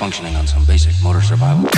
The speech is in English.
functioning on some basic motor survival.